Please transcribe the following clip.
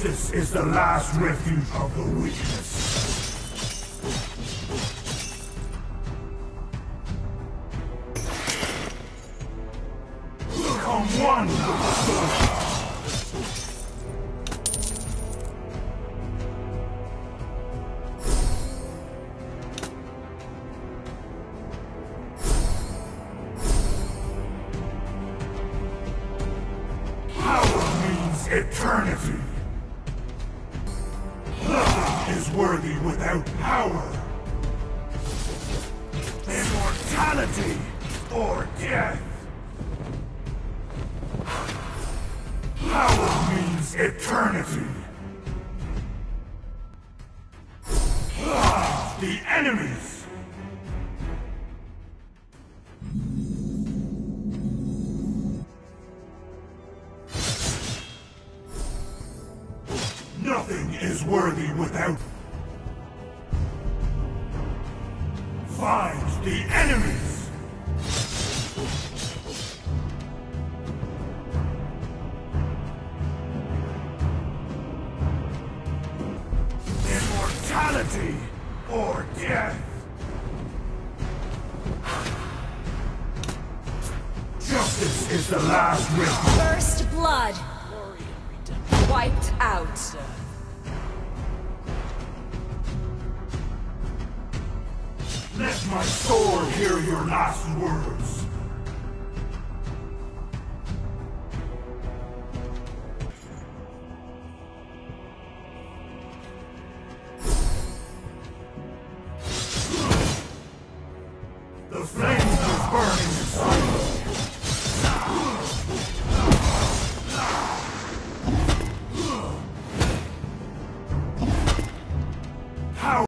Justice is the last refuge of the weakness. Eternity. Is worthy without power. Immortality or death. Power means eternity. Ah, The enemies! Nothing is worthy without... Find the enemies! Immortality or death! Justice is the last refuge. First blood. Wiped out. Let my sword hear your last words. The flames are burning inside